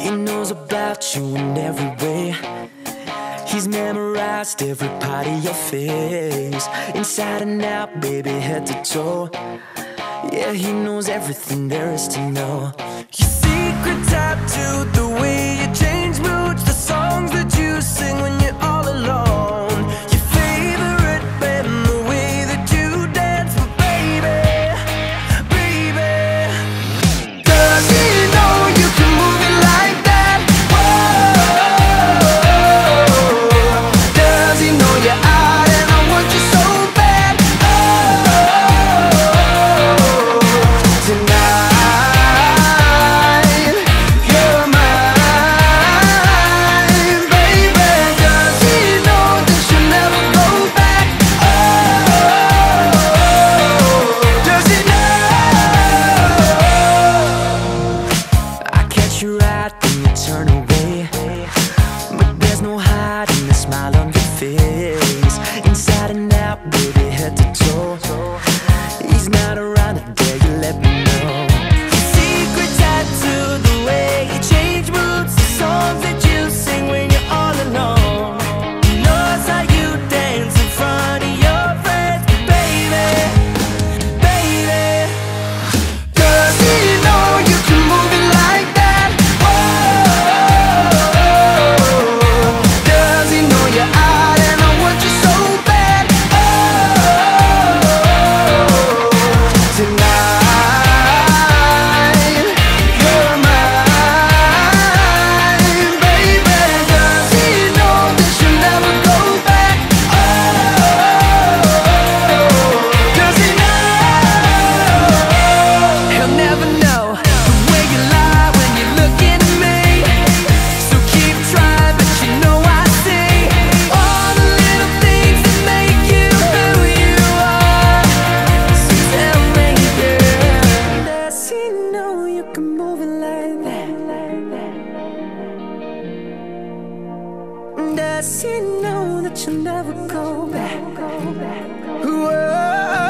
He knows about you in every way. He's memorized every part of your face, inside and out, baby, head to toe. Yeah, he knows everything there is to know. Your secret tattoo, the feel lets you know that you'll never go back. Whoa.